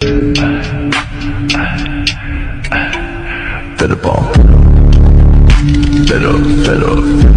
Fed up, fed up, fed up, fed up.